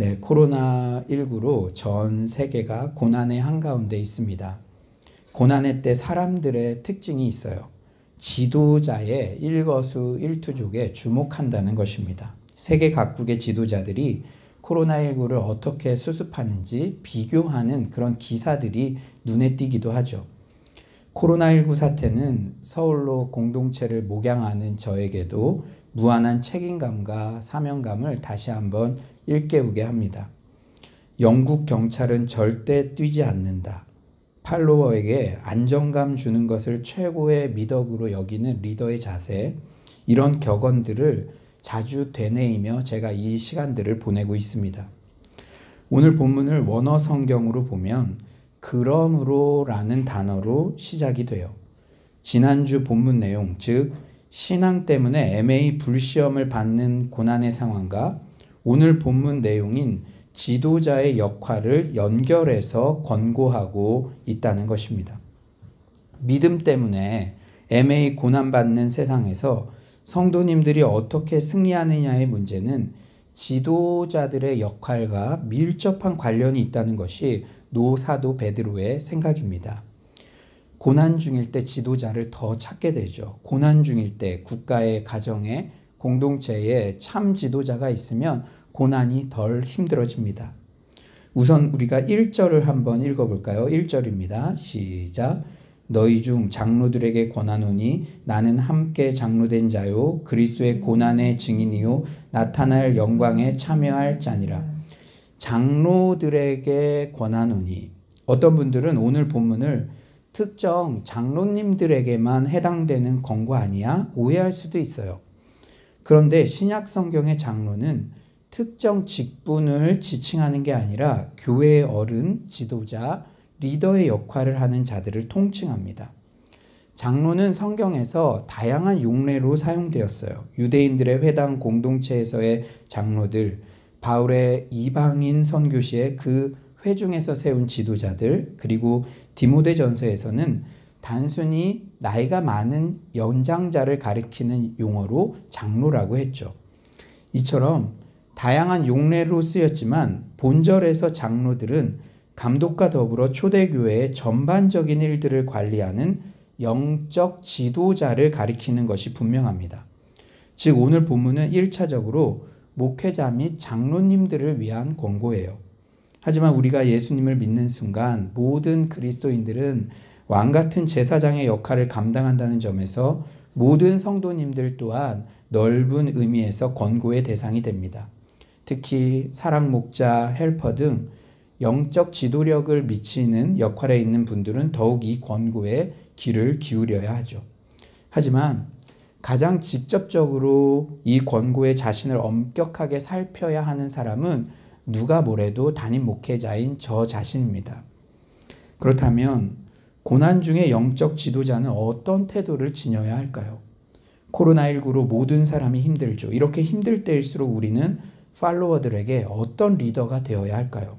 네, 코로나19로 전 세계가 고난의 한가운데 있습니다. 고난의 때 사람들의 특징이 있어요. 지도자의 일거수 일투족에 주목한다는 것입니다. 세계 각국의 지도자들이 코로나19를 어떻게 수습하는지 비교하는 그런 기사들이 눈에 띄기도 하죠. 코로나19 사태는 서울로 공동체를 목양하는 저에게도 무한한 책임감과 사명감을 다시 한번 일깨우게 합니다. 영국 경찰은 절대 뛰지 않는다. 팔로워에게 안정감 주는 것을 최고의 미덕으로 여기는 리더의 자세, 이런 격언들을 자주 되뇌이며 제가 이 시간들을 보내고 있습니다. 오늘 본문을 원어 성경으로 보면 그러므로 라는 단어로 시작이 돼요. 지난주 본문 내용, 즉 신앙 때문에 애매히 불시험을 받는 고난의 상황과 오늘 본문 내용인 지도자의 역할을 연결해서 권고하고 있다는 것입니다. 믿음 때문에 애매히 고난받는 세상에서 성도님들이 어떻게 승리하느냐의 문제는 지도자들의 역할과 밀접한 관련이 있다는 것이 노사도 베드로의 생각입니다. 고난 중일 때 지도자를 더 찾게 되죠. 고난 중일 때 국가의 가정에 공동체에 참 지도자가 있으면 고난이 덜 힘들어집니다. 우선 우리가 1절을 한번 읽어볼까요? 1절입니다. 시작. 너희 중 장로들에게 권하노니 나는 함께 장로된 자요 그리스도의 고난의 증인이요 나타날 영광에 참여할 자니라. 장로들에게 권하노니 어떤 분들은 오늘 본문을 특정 장로님들에게만 해당되는 권고 아니야? 오해할 수도 있어요. 그런데 신약 성경의 장로는 특정 직분을 지칭하는 게 아니라 교회의 어른, 지도자, 리더의 역할을 하는 자들을 통칭합니다. 장로는 성경에서 다양한 용례로 사용되었어요. 유대인들의 회당 공동체에서의 장로들, 바울의 이방인 선교 시에 그 회중에서 세운 지도자들, 그리고 디모데 전서에서는 단순히 나이가 많은 연장자를 가리키는 용어로 장로라고 했죠. 이처럼 다양한 용례로 쓰였지만 본절에서 장로들은 감독과 더불어 초대교회의 전반적인 일들을 관리하는 영적 지도자를 가리키는 것이 분명합니다. 즉 오늘 본문은 1차적으로 목회자 및 장로님들을 위한 권고예요. 하지만 우리가 예수님을 믿는 순간 모든 그리스도인들은 왕 같은 제사장의 역할을 감당한다는 점에서 모든 성도님들 또한 넓은 의미에서 권고의 대상이 됩니다. 특히 사랑 목자, 헬퍼 등 영적 지도력을 미치는 역할에 있는 분들은 더욱 이 권고에 귀를 기울여야 하죠. 하지만 가장 직접적으로 이 권고에 자신을 엄격하게 살펴야 하는 사람은 누가 뭐래도 담임 목회자인 저 자신입니다. 그렇다면 고난 중에 영적 지도자는 어떤 태도를 지녀야 할까요? 코로나19로 모든 사람이 힘들죠. 이렇게 힘들 때일수록 우리는 팔로워들에게 어떤 리더가 되어야 할까요?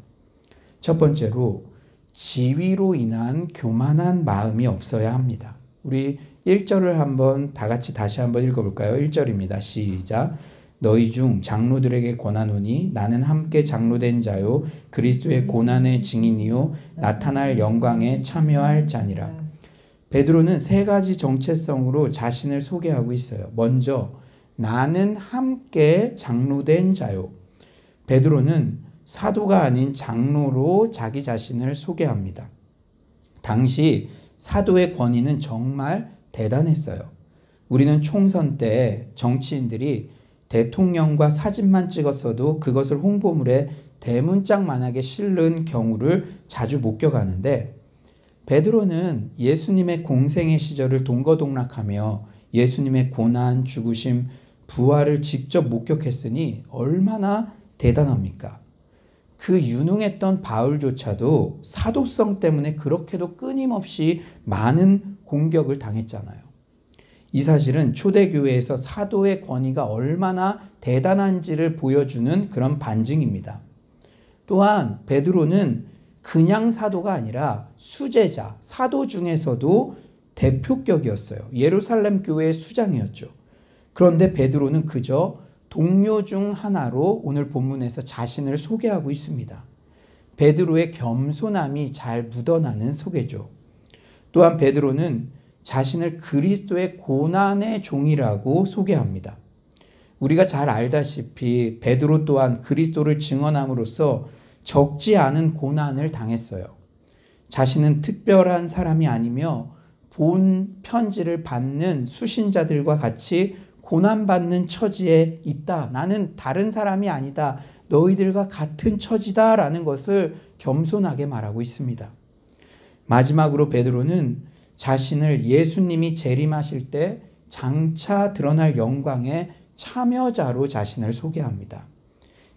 첫 번째로 지위로 인한 교만한 마음이 없어야 합니다. 우리 1절을 한번 다 같이 다시 한번 읽어볼까요? 1절입니다. 시작. 너희 중 장로들에게 권하노니 나는 함께 장로된 자요 그리스도의 고난의 증인이요 나타날 영광에 참여할 자니라. 베드로는 세 가지 정체성으로 자신을 소개하고 있어요. 먼저 나는 함께 장로된 자요. 베드로는 사도가 아닌 장로로 자기 자신을 소개합니다. 당시 사도의 권위는 정말 대단했어요. 우리는 총선 때 정치인들이 대통령과 사진만 찍었어도 그것을 홍보물에 대문짝만하게 실는 경우를 자주 목격하는데 베드로는 예수님의 공생의 시절을 동거동락하며 예수님의 고난, 죽으심, 부활을 직접 목격했으니 얼마나 대단합니까? 그 유능했던 바울조차도 사도성 때문에 그렇게도 끊임없이 많은 공격을 당했잖아요. 이 사실은 초대교회에서 사도의 권위가 얼마나 대단한지를 보여주는 그런 반증입니다. 또한 베드로는 그냥 사도가 아니라 수제자, 사도 중에서도 대표격이었어요. 예루살렘 교회의 수장이었죠. 그런데 베드로는 그저 동료 중 하나로 오늘 본문에서 자신을 소개하고 있습니다. 베드로의 겸손함이 잘 묻어나는 소개죠. 또한 베드로는 자신을 그리스도의 고난의 종이라고 소개합니다. 우리가 잘 알다시피 베드로 또한 그리스도를 증언함으로써 적지 않은 고난을 당했어요. 자신은 특별한 사람이 아니며 본 편지를 받는 수신자들과 같이 고난받는 처지에 있다. 나는 다른 사람이 아니다. 너희들과 같은 처지다. 라는 것을 겸손하게 말하고 있습니다. 마지막으로 베드로는 자신을 예수님이 재림하실 때 장차 드러날 영광의 참여자로 자신을 소개합니다.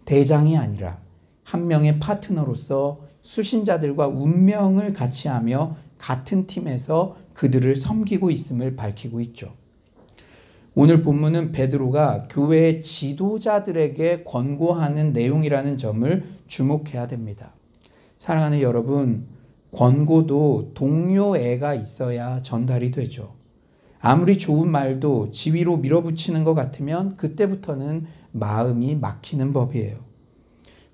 대장이 아니라 한 명의 파트너로서 수신자들과 운명을 같이 하며 같은 팀에서 그들을 섬기고 있음을 밝히고 있죠. 오늘 본문은 베드로가 교회의 지도자들에게 권고하는 내용이라는 점을 주목해야 됩니다. 사랑하는 여러분, 권고도 동료애가 있어야 전달이 되죠. 아무리 좋은 말도 지위로 밀어붙이는 것 같으면 그때부터는 마음이 막히는 법이에요.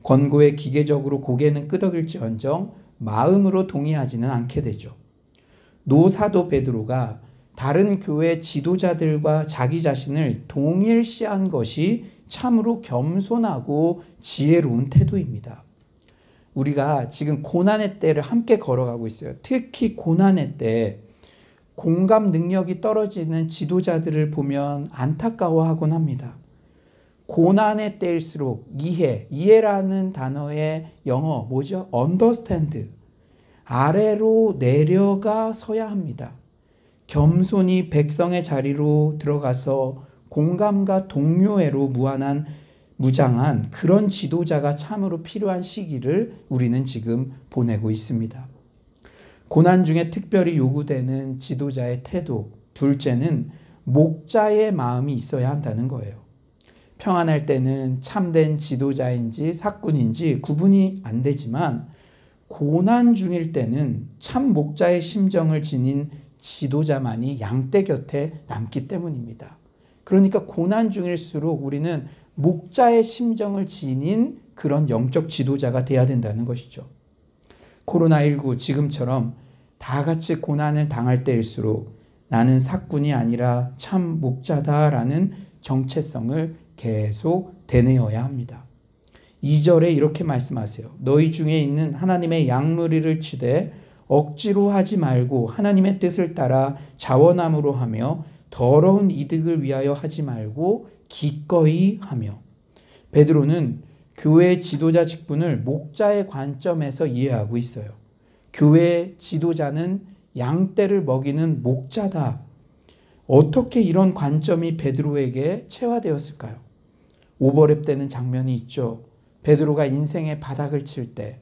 권고에 기계적으로 고개는 끄덕일지언정 마음으로 동의하지는 않게 되죠. 노사도 베드로가 다른 교회 지도자들과 자기 자신을 동일시한 것이 참으로 겸손하고 지혜로운 태도입니다. 우리가 지금 고난의 때를 함께 걸어가고 있어요. 특히 고난의 때 공감 능력이 떨어지는 지도자들을 보면 안타까워하곤 합니다. 고난의 때일수록 이해, 이해라는 단어의 영어 뭐죠? understand. 아래로 내려가 서야 합니다. 겸손히 백성의 자리로 들어가서 공감과 동료애로 무한한 무장한 그런 지도자가 참으로 필요한 시기를 우리는 지금 보내고 있습니다. 고난 중에 특별히 요구되는 지도자의 태도, 둘째는 목자의 마음이 있어야 한다는 거예요. 평안할 때는 참된 지도자인지 사꾼인지 구분이 안 되지만 고난 중일 때는 참 목자의 심정을 지닌 지도자만이 양떼 곁에 남기 때문입니다. 그러니까 고난 중일수록 우리는 목자의 심정을 지닌 그런 영적 지도자가 돼야 된다는 것이죠. 코로나19 지금처럼 다 같이 고난을 당할 때일수록 나는 사꾼이 아니라 참 목자다라는 정체성을 계속 되뇌어야 합니다. 2절에 이렇게 말씀하세요. 너희 중에 있는 하나님의 양무리를 치되 억지로 하지 말고 하나님의 뜻을 따라 자원함으로 하며 더러운 이득을 위하여 하지 말고 기꺼이 하며 베드로는 교회 지도자 직분을 목자의 관점에서 이해하고 있어요. 교회 지도자는 양떼를 먹이는 목자다. 어떻게 이런 관점이 베드로에게 체화되었을까요? 오버랩 되는 장면이 있죠. 베드로가 인생의 바닥을 칠 때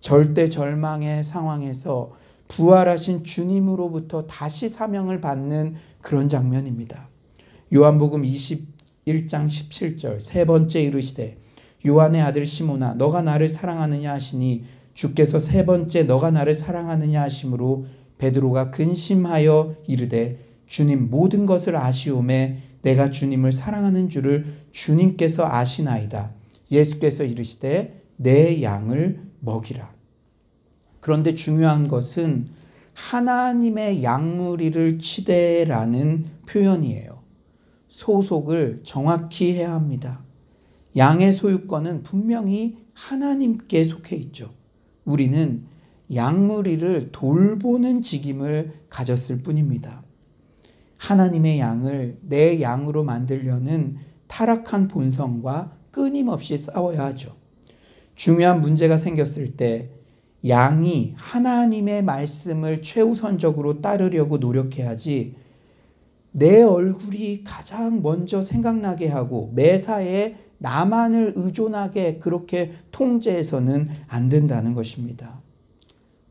절대 절망의 상황에서 부활하신 주님으로부터 다시 사명을 받는 그런 장면입니다. 요한복음 21장 17절 세 번째 이르시되 요한의 아들 시모나 너가 나를 사랑하느냐 하시니 주께서 세 번째 너가 나를 사랑하느냐 하심으로 베드로가 근심하여 이르되 주님 모든 것을 아시오매 내가 주님을 사랑하는 줄을 주님께서 아시나이다. 예수께서 이르시되 내 양을 먹이라. 그런데 중요한 것은 하나님의 양무리를 치되라는 표현이에요. 소속을 정확히 해야 합니다. 양의 소유권은 분명히 하나님께 속해 있죠. 우리는 양무리를 돌보는 직임을 가졌을 뿐입니다. 하나님의 양을 내 양으로 만들려는 타락한 본성과 끊임없이 싸워야 하죠. 중요한 문제가 생겼을 때 양이 하나님의 말씀을 최우선적으로 따르려고 노력해야지 내 얼굴이 가장 먼저 생각나게 하고 매사에 나만을 의존하게 그렇게 통제해서는 안 된다는 것입니다.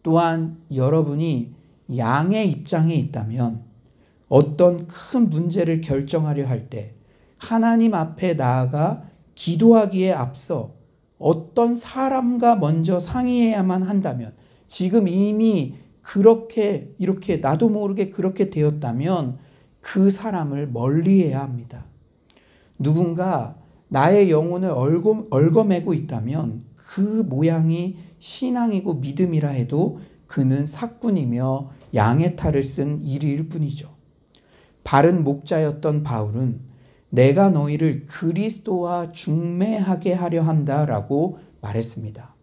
또한 여러분이 양의 입장에 있다면 어떤 큰 문제를 결정하려 할 때 하나님 앞에 나아가 기도하기에 앞서 어떤 사람과 먼저 상의해야만 한다면 지금 이미 그렇게 이렇게 나도 모르게 그렇게 되었다면 그 사람을 멀리해야 합니다. 누군가 나의 영혼을 얽어, 얽어매고 있다면 그 모양이 신앙이고 믿음이라 해도 그는 사꾼이며 양의 탈을 쓴 이리일 뿐이죠. 바른 목자였던 바울은 내가 너희를 그리스도와 중매하게 하려 한다라고 말했습니다.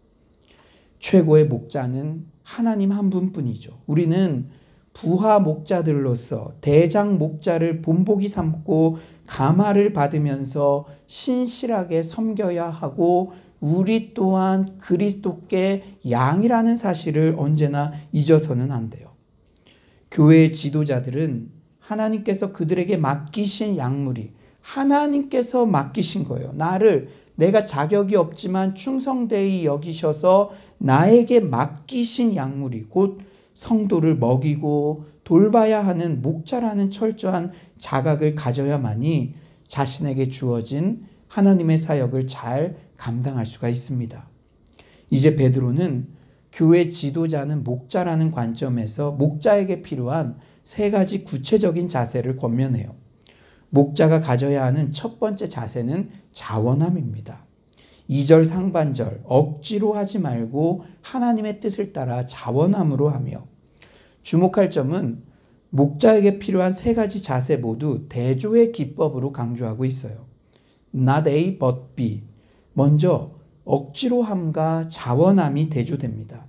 최고의 목자는 하나님 한 분뿐이죠. 우리는 부하 목자들로서 대장 목자를 본보기 삼고 감화를 받으면서 신실하게 섬겨야 하고 우리 또한 그리스도께 양이라는 사실을 언제나 잊어서는 안 돼요. 교회의 지도자들은 하나님께서 그들에게 맡기신 약물이 하나님께서 맡기신 거예요. 나를 내가 자격이 없지만 충성되이 여기셔서 나에게 맡기신 약물이 곧 성도를 먹이고 돌봐야 하는 목자라는 철저한 자각을 가져야만이 자신에게 주어진 하나님의 사역을 잘 감당할 수가 있습니다. 이제 베드로는 교회 지도자는 목자라는 관점에서 목자에게 필요한 세 가지 구체적인 자세를 권면해요. 목자가 가져야 하는 첫 번째 자세는 자원함입니다. 2절 상반절 억지로 하지 말고 하나님의 뜻을 따라 자원함으로 하며 주목할 점은 목자에게 필요한 세 가지 자세 모두 대조의 기법으로 강조하고 있어요. Not A but B. 먼저 억지로 함과 자원함이 대조됩니다.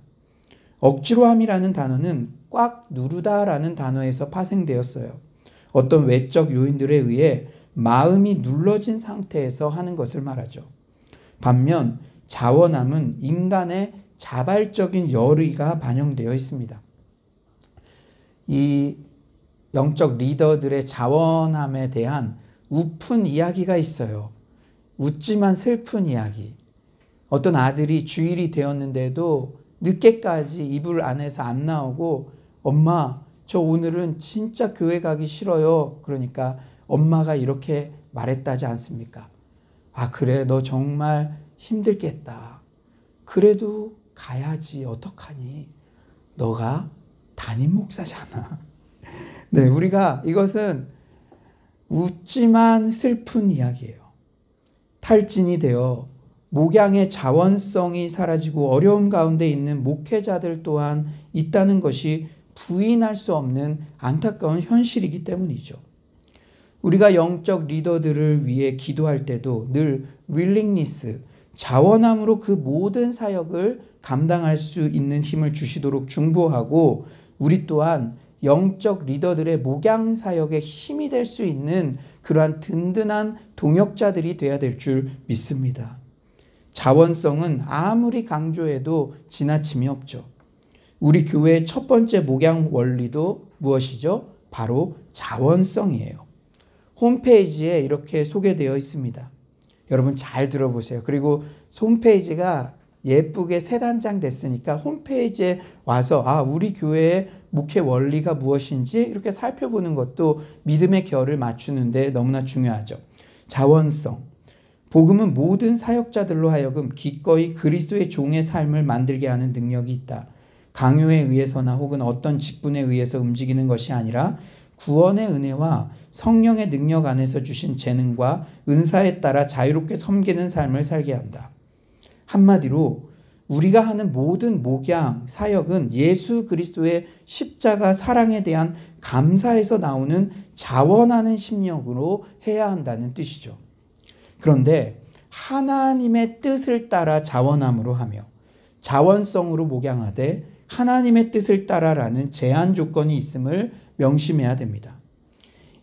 억지로 함이라는 단어는 꽉 누르다라는 단어에서 파생되었어요. 어떤 외적 요인들에 의해 마음이 눌러진 상태에서 하는 것을 말하죠. 반면 자원함은 인간의 자발적인 열의가 반영되어 있습니다. 이 영적 리더들의 자원함에 대한 우픈 이야기가 있어요. 웃지만 슬픈 이야기. 어떤 아들이 주일이 되었는데도 늦게까지 이불 안에서 안 나오고 엄마 저 오늘은 진짜 교회 가기 싫어요. 그러니까 엄마가 이렇게 말했다지 않습니까? 아, 그래. 너 정말 힘들겠다. 그래도 가야지. 어떡하니? 너가 담임 목사잖아. 네, 우리가 이것은 웃지만 슬픈 이야기예요. 탈진이 되어 목양의 자원성이 사라지고 어려움 가운데 있는 목회자들 또한 있다는 것이 부인할 수 없는 안타까운 현실이기 때문이죠. 우리가 영적 리더들을 위해 기도할 때도 늘 willingness, 자원함으로 그 모든 사역을 감당할 수 있는 힘을 주시도록 중보하고 우리 또한 영적 리더들의 목양 사역에 힘이 될 수 있는 그러한 든든한 동역자들이 되어야 될 줄 믿습니다. 자원성은 아무리 강조해도 지나침이 없죠. 우리 교회의 첫 번째 목양 원리도 무엇이죠? 바로 자원성이에요. 홈페이지에 이렇게 소개되어 있습니다. 여러분 잘 들어보세요. 그리고 홈페이지가 예쁘게 세 단장 됐으니까 홈페이지에 와서 아, 우리 교회의 목회 원리가 무엇인지 이렇게 살펴보는 것도 믿음의 결을 맞추는데 너무나 중요하죠. 자원성. 복음은 모든 사역자들로 하여금 기꺼이 그리스도의 종의 삶을 만들게 하는 능력이 있다. 강요에 의해서나 혹은 어떤 직분에 의해서 움직이는 것이 아니라 구원의 은혜와 성령의 능력 안에서 주신 재능과 은사에 따라 자유롭게 섬기는 삶을 살게 한다. 한마디로 우리가 하는 모든 목양, 사역은 예수 그리스도의 십자가 사랑에 대한 감사에서 나오는 자원하는 심령으로 해야 한다는 뜻이죠. 그런데 하나님의 뜻을 따라 자원함으로 하며 자원성으로 목양하되 하나님의 뜻을 따라라는 제한 조건이 있음을 명심해야 됩니다.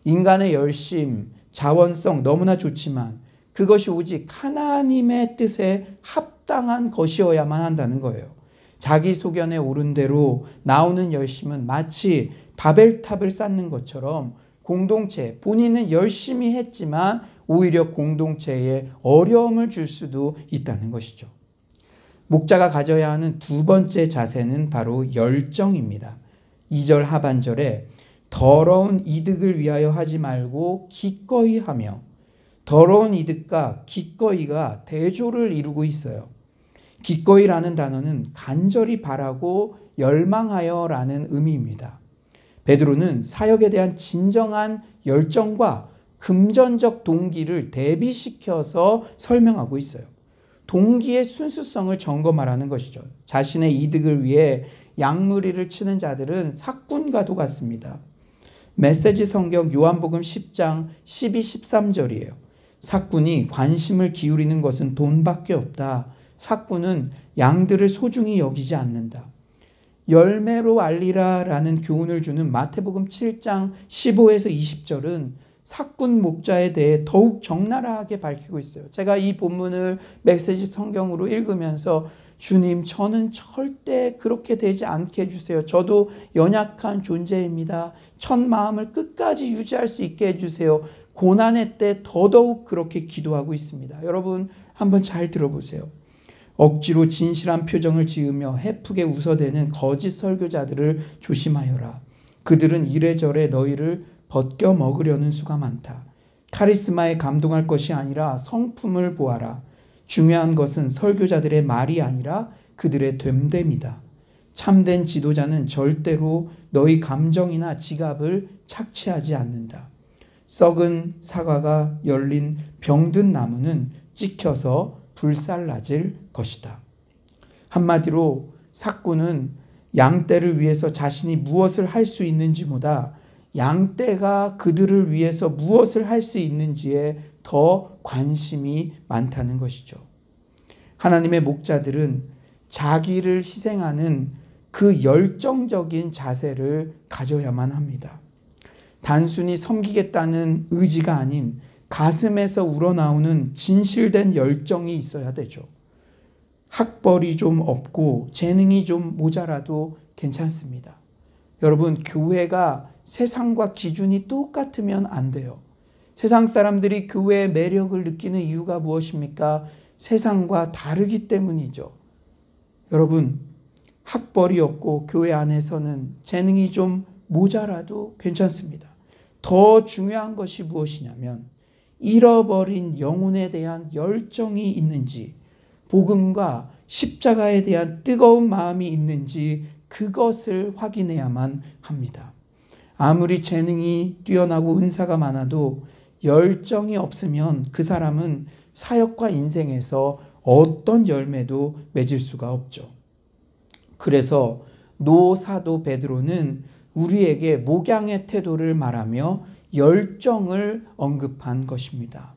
인간의 열심, 자원성 너무나 좋지만 그것이 오직 하나님의 뜻에 합당한 것이어야만 한다는 거예요. 자기 소견에 오른 대로 나오는 열심은 마치 바벨탑을 쌓는 것처럼 공동체, 본인은 열심히 했지만 오히려 공동체에 어려움을 줄 수도 있다는 것이죠. 목자가 가져야 하는 두 번째 자세는 바로 열정입니다. 2절 하반절에 더러운 이득을 위하여 하지 말고 기꺼이 하며 더러운 이득과 기꺼이가 대조를 이루고 있어요. 기꺼이라는 단어는 간절히 바라고 열망하여 라는 의미입니다. 베드로는 사역에 대한 진정한 열정과 금전적 동기를 대비시켜서 설명하고 있어요. 동기의 순수성을 점검하라는 것이죠. 자신의 이득을 위해 양무리를 치는 자들은 사꾼과도 같습니다. 메시지 성경 요한복음 10장 12, 13절이에요. 사꾼이 관심을 기울이는 것은 돈밖에 없다. 사꾼은 양들을 소중히 여기지 않는다. 열매로 알리라 라는 교훈을 주는 마태복음 7장 15에서 20절은 사꾼 목자에 대해 더욱 적나라하게 밝히고 있어요. 제가 이 본문을 메시지 성경으로 읽으면서 주님, 저는 절대 그렇게 되지 않게 해주세요. 저도 연약한 존재입니다. 첫 마음을 끝까지 유지할 수 있게 해주세요. 고난의 때 더더욱 그렇게 기도하고 있습니다. 여러분, 한번 잘 들어보세요. 억지로 진실한 표정을 지으며 해프게 웃어대는 거짓 설교자들을 조심하여라. 그들은 이래저래 너희를 벗겨 먹으려는 수가 많다. 카리스마에 감동할 것이 아니라 성품을 보아라. 중요한 것은 설교자들의 말이 아니라 그들의 됨됨이다. 참된 지도자는 절대로 너희 감정이나 지갑을 착취하지 않는다. 썩은 사과가 열린 병든 나무는 찍혀서 불살라질 것이다. 한마디로 사꾼은 양떼를 위해서 자신이 무엇을 할 수 있는지보다 양떼가 그들을 위해서 무엇을 할 수 있는지에 더 관심이 많다는 것이죠. 하나님의 목자들은 자기를 희생하는 그 열정적인 자세를 가져야만 합니다. 단순히 섬기겠다는 의지가 아닌 가슴에서 우러나오는 진실된 열정이 있어야 되죠. 학벌이 좀 없고 재능이 좀 모자라도 괜찮습니다. 여러분, 교회가 세상과 기준이 똑같으면 안 돼요. 세상 사람들이 교회의 매력을 느끼는 이유가 무엇입니까? 세상과 다르기 때문이죠. 여러분, 학벌이 없고 교회 안에서는 재능이 좀 모자라도 괜찮습니다. 더 중요한 것이 무엇이냐면 잃어버린 영혼에 대한 열정이 있는지 복음과 십자가에 대한 뜨거운 마음이 있는지 그것을 확인해야만 합니다. 아무리 재능이 뛰어나고 은사가 많아도 열정이 없으면 그 사람은 사역과 인생에서 어떤 열매도 맺을 수가 없죠. 그래서 노사도 베드로는 우리에게 목양의 태도를 말하며 열정을 언급한 것입니다.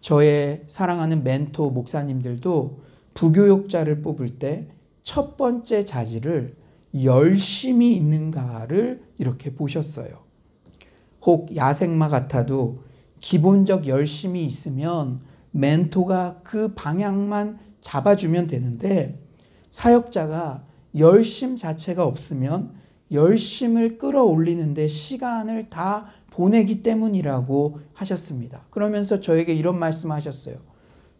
저의 사랑하는 멘토 목사님들도 부교육자를 뽑을 때 첫 번째 자질을 열심히 있는가를 이렇게 보셨어요. 혹 야생마 같아도 기본적 열심이 있으면 멘토가 그 방향만 잡아주면 되는데 사역자가 열심 자체가 없으면 열심을 끌어올리는데 시간을 다 보내기 때문이라고 하셨습니다. 그러면서 저에게 이런 말씀 하셨어요.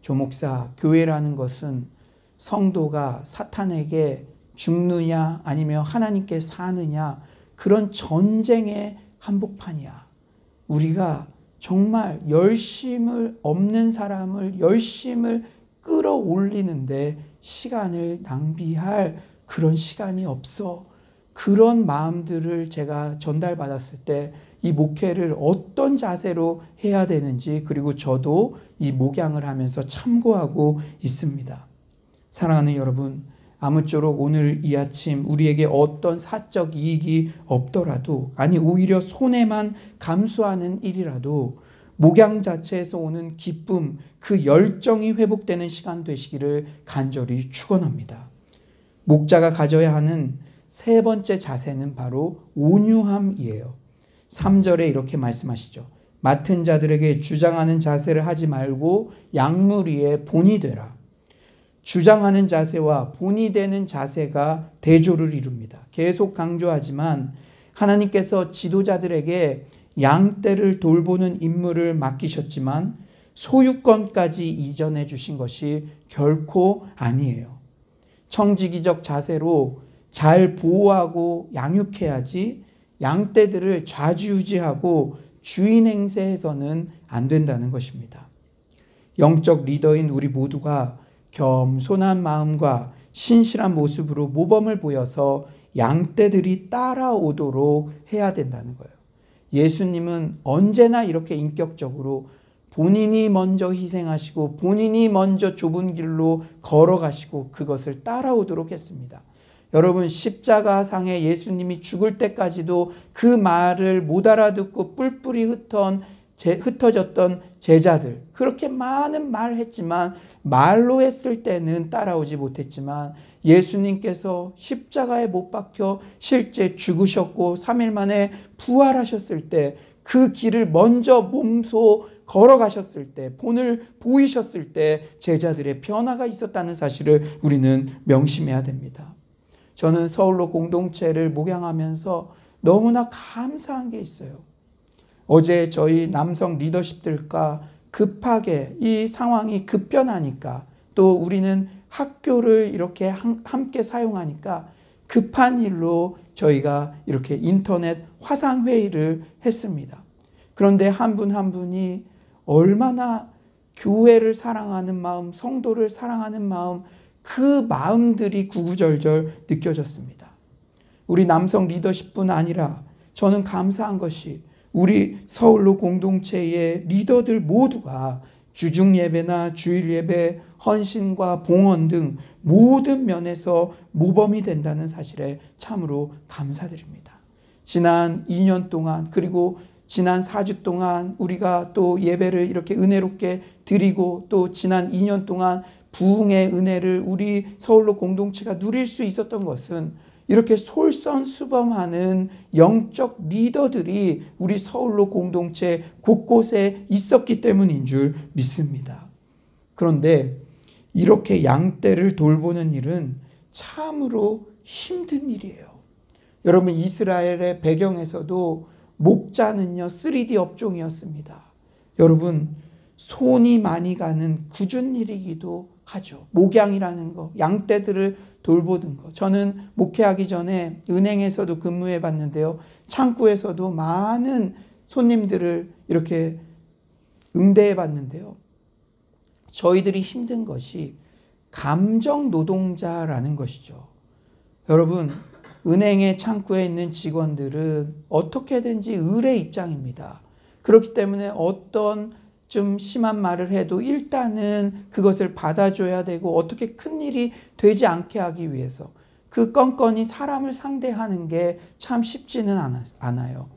조목사, 교회라는 것은 성도가 사탄에게 죽느냐 아니면 하나님께 사느냐 그런 전쟁의 한복판이야. 우리가 정말 열심을 없는 사람을 열심을 끌어올리는데 시간을 낭비할 그런 시간이 없어. 그런 마음들을 제가 전달받았을 때 이 목회를 어떤 자세로 해야 되는지 그리고 저도 이 목양을 하면서 참고하고 있습니다. 사랑하는 여러분, 아무쪼록 오늘 이 아침 우리에게 어떤 사적 이익이 없더라도 아니 오히려 손해만 감수하는 일이라도 목양 자체에서 오는 기쁨, 그 열정이 회복되는 시간 되시기를 간절히 축원합니다. 목자가 가져야 하는 세 번째 자세는 바로 온유함이에요. 3절에 이렇게 말씀하시죠. 맡은 자들에게 주장하는 자세를 하지 말고 양무리에 본이 되라. 주장하는 자세와 본이 되는 자세가 대조를 이룹니다. 계속 강조하지만 하나님께서 지도자들에게 양떼를 돌보는 임무를 맡기셨지만 소유권까지 이전해 주신 것이 결코 아니에요. 청지기적 자세로 잘 보호하고 양육해야지 양떼들을 좌지우지하고 주인 행세해서는 안 된다는 것입니다. 영적 리더인 우리 모두가 겸손한 마음과 신실한 모습으로 모범을 보여서 양떼들이 따라오도록 해야 된다는 거예요. 예수님은 언제나 이렇게 인격적으로 본인이 먼저 희생하시고 본인이 먼저 좁은 길로 걸어가시고 그것을 따라오도록 했습니다. 여러분 십자가상에 예수님이 죽을 때까지도 그 말을 못 알아듣고 뿔뿔이 흩은 제, 흩어졌던 제자들 그렇게 많은 말 했지만 말로 했을 때는 따라오지 못했지만 예수님께서 십자가에 못 박혀 실제 죽으셨고 3일 만에 부활하셨을 때 그 길을 먼저 몸소 걸어가셨을 때 본을 보이셨을 때 제자들의 변화가 있었다는 사실을 우리는 명심해야 됩니다. 저는 서울로 공동체를 목양하면서 너무나 감사한 게 있어요. 어제 저희 남성 리더십들과 급하게 이 상황이 급변하니까 또 우리는 학교를 이렇게 함께 사용하니까 급한 일로 저희가 이렇게 인터넷 화상회의를 했습니다. 그런데 한 분한 한 분이 얼마나 교회를 사랑하는 마음, 성도를 사랑하는 마음, 그 마음들이 구구절절 느껴졌습니다. 우리 남성 리더십뿐 아니라 저는 감사한 것이 우리 서울로 공동체의 리더들 모두가 주중 예배나 주일 예배, 헌신과 봉헌 등 모든 면에서 모범이 된다는 사실에 참으로 감사드립니다. 지난 2년 동안 그리고 지난 4주 동안 우리가 또 예배를 이렇게 은혜롭게 드리고 또 지난 2년 동안 부흥의 은혜를 우리 서울로 공동체가 누릴 수 있었던 것은 이렇게 솔선수범하는 영적 리더들이 우리 서울로 공동체 곳곳에 있었기 때문인 줄 믿습니다. 그런데 이렇게 양떼를 돌보는 일은 참으로 힘든 일이에요. 여러분 이스라엘의 배경에서도 목자는요, 3D 업종이었습니다. 여러분, 손이 많이 가는 굳은 일이기도 하죠. 목양이라는 거, 양떼들을 돌보는 거. 저는 목회하기 전에 은행에서도 근무해 봤는데요. 창구에서도 많은 손님들을 이렇게 응대해 봤는데요. 저희들이 힘든 것이 감정 노동자라는 것이죠. 여러분, 은행의 창구에 있는 직원들은 어떻게든지 을의 입장입니다. 그렇기 때문에 어떤 좀 심한 말을 해도 일단은 그것을 받아줘야 되고 어떻게 큰 일이 되지 않게 하기 위해서 그 건건이 사람을 상대하는 게 참 쉽지는 않아요.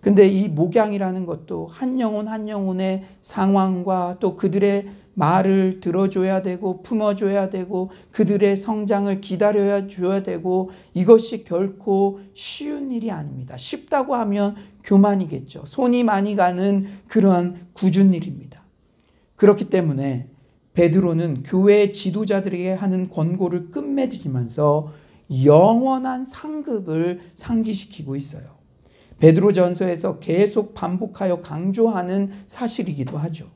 근데 이 목양이라는 것도 한 영혼 한 영혼의 상황과 또 그들의 말을 들어줘야 되고 품어줘야 되고 그들의 성장을 기다려야 줘야 되고 이것이 결코 쉬운 일이 아닙니다. 쉽다고 하면 교만이겠죠. 손이 많이 가는 그러한 굳은 일입니다. 그렇기 때문에 베드로는 교회 지도자들에게 하는 권고를 끝맺으면서 영원한 상급을 상기시키고 있어요. 베드로전서에서 계속 반복하여 강조하는 사실이기도 하죠.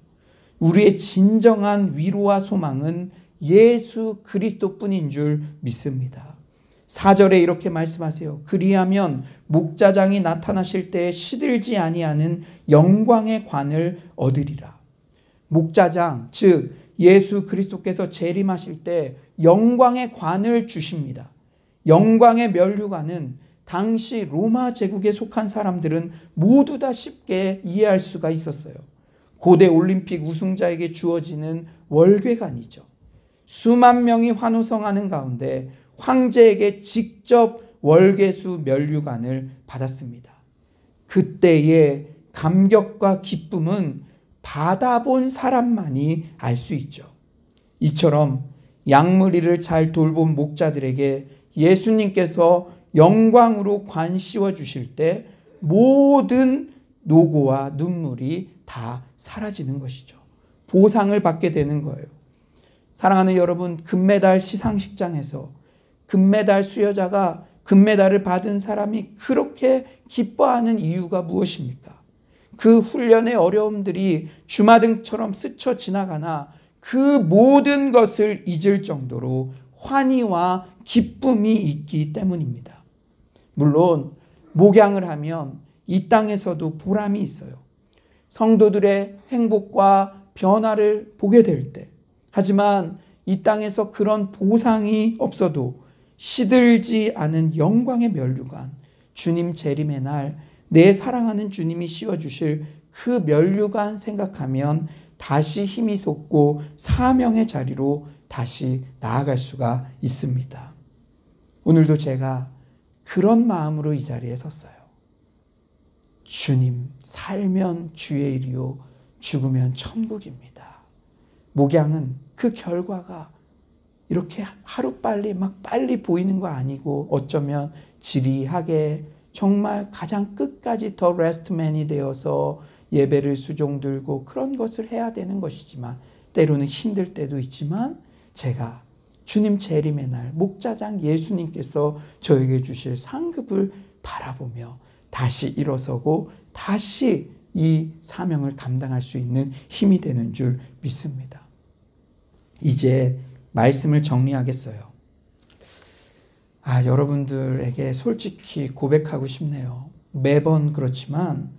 우리의 진정한 위로와 소망은 예수 그리스도뿐인 줄 믿습니다. 4절에 이렇게 말씀하세요. 그리하면 목자장이 나타나실 때 시들지 아니하는 영광의 관을 얻으리라. 목자장 즉 예수 그리스도께서 재림하실 때 영광의 관을 주십니다. 영광의 면류관은 당시 로마 제국에 속한 사람들은 모두 다 쉽게 이해할 수가 있었어요. 고대 올림픽 우승자에게 주어지는 월궤관이죠. 수만 명이 환호성하는 가운데 황제에게 직접 월계수 면류관을 받았습니다. 그때의 감격과 기쁨은 받아본 사람만이 알 수 있죠. 이처럼 양무리를 잘 돌본 목자들에게 예수님께서 영광으로 관 씌워 주실 때 모든 노고와 눈물이 다 사라지는 것이죠. 보상을 받게 되는 거예요. 사랑하는 여러분, 금메달 시상식장에서 금메달 수여자가 금메달을 받은 사람이 그렇게 기뻐하는 이유가 무엇입니까? 그 훈련의 어려움들이 주마등처럼 스쳐 지나가나 그 모든 것을 잊을 정도로 환희와 기쁨이 있기 때문입니다. 물론 목양을 하면 이 땅에서도 보람이 있어요. 성도들의 행복과 변화를 보게 될 때. 하지만 이 땅에서 그런 보상이 없어도 시들지 않은 영광의 멸류관, 주님 재림의 날 내 사랑하는 주님이 씌워주실 그 면류관 생각하면 다시 힘이 솟고 사명의 자리로 다시 나아갈 수가 있습니다. 오늘도 제가 그런 마음으로 이 자리에 섰어요. 주님, 살면 주의 일이요, 죽으면 천국입니다. 목양은 그 결과가 이렇게 하루빨리 막 빨리 보이는 거 아니고 어쩌면 지리하게 정말 가장 끝까지 더 레스트맨이 되어서 예배를 수종 들고 그런 것을 해야 되는 것이지만 때로는 힘들 때도 있지만 제가 주님 재림의 날 목자장 예수님께서 저에게 주실 상급을 바라보며 다시 일어서고 다시 이 사명을 감당할 수 있는 힘이 되는 줄 믿습니다. 이제 말씀을 정리하겠어요. 아, 여러분들에게 솔직히 고백하고 싶네요. 매번 그렇지만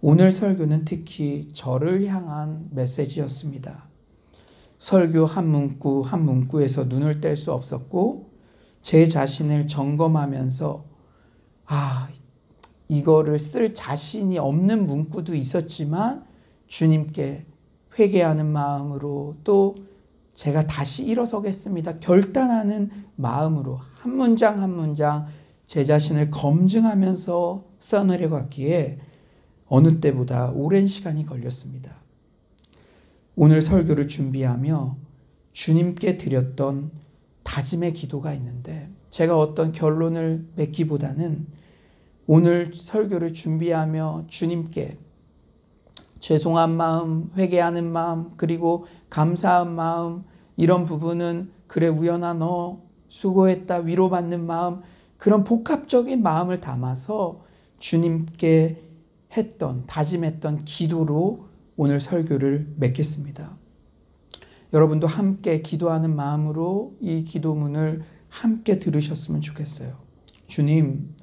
오늘 설교는 특히 저를 향한 메시지였습니다. 설교 한 문구 한 문구에서 눈을 뗄 수 없었고 제 자신을 점검하면서 아, 이거를 쓸 자신이 없는 문구도 있었지만 주님께 회개하는 마음으로 또 제가 다시 일어서겠습니다. 결단하는 마음으로 한 문장 한 문장 제 자신을 검증하면서 써내려갔기에 어느 때보다 오랜 시간이 걸렸습니다. 오늘 설교를 준비하며 주님께 드렸던 다짐의 기도가 있는데 제가 어떤 결론을 맺기보다는 오늘 설교를 준비하며 주님께 죄송한 마음, 회개하는 마음, 그리고 감사한 마음, 이런 부분은 그래 우연아 너 수고했다 위로받는 마음, 그런 복합적인 마음을 담아서 주님께 했던 다짐했던 기도로 오늘 설교를 맺겠습니다. 여러분도 함께 기도하는 마음으로 이 기도문을 함께 들으셨으면 좋겠어요. 주님,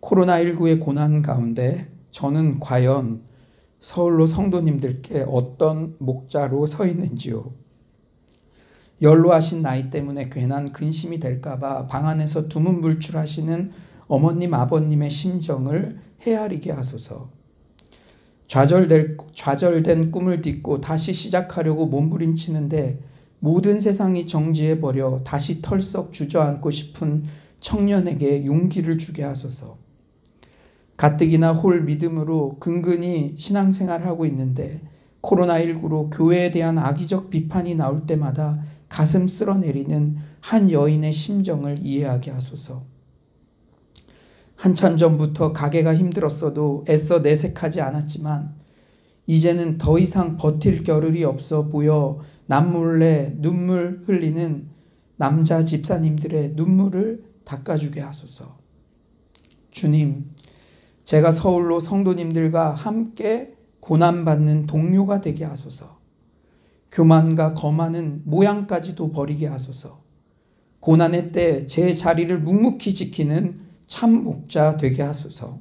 코로나19의 고난 가운데 저는 과연 서울로 성도님들께 어떤 목자로 서 있는지요. 연로하신 나이 때문에 괜한 근심이 될까봐 방 안에서 두문불출하시는 어머님 아버님의 심정을 헤아리게 하소서. 좌절될, 좌절된 꿈을 딛고 다시 시작하려고 몸부림치는데 모든 세상이 정지해버려 다시 털썩 주저앉고 싶은 청년에게 용기를 주게 하소서. 가뜩이나 홀 믿음으로 근근히 신앙생활하고 있는데 코로나19로 교회에 대한 악의적 비판이 나올 때마다 가슴 쓸어내리는 한 여인의 심정을 이해하게 하소서. 한참 전부터 가게가 힘들었어도 애써 내색하지 않았지만 이제는 더 이상 버틸 겨를이 없어 보여 남몰래 눈물 흘리는 남자 집사님들의 눈물을 닦아주게 하소서. 주님, 제가 서울로 성도님들과 함께 고난받는 동료가 되게 하소서. 교만과 거만은 모양까지도 버리게 하소서. 고난의 때 제 자리를 묵묵히 지키는 참 목자 되게 하소서.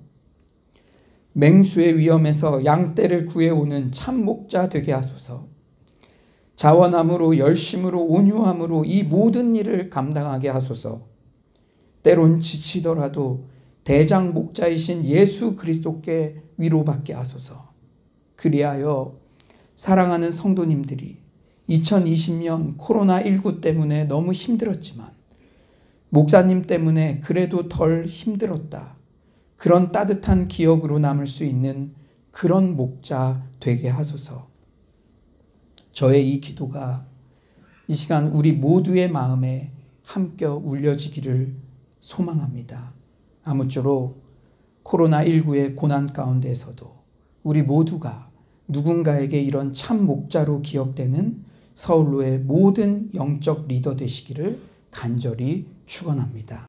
맹수의 위험에서 양떼를 구해오는 참 목자 되게 하소서. 자원함으로 열심으로 온유함으로 이 모든 일을 감당하게 하소서. 때론 지치더라도 대장 목자이신 예수 그리스도께 위로받게 하소서. 그리하여 사랑하는 성도님들이 2020년 코로나19 때문에 너무 힘들었지만 목사님 때문에 그래도 덜 힘들었다. 그런 따뜻한 기억으로 남을 수 있는 그런 목자 되게 하소서. 저의 이 기도가 이 시간 우리 모두의 마음에 함께 울려지기를 소망합니다. 아무쪼록 코로나19의 고난 가운데서도 우리 모두가 누군가에게 이런 참 목자로 기억되는 서울로의 모든 영적 리더 되시기를 간절히 축원합니다.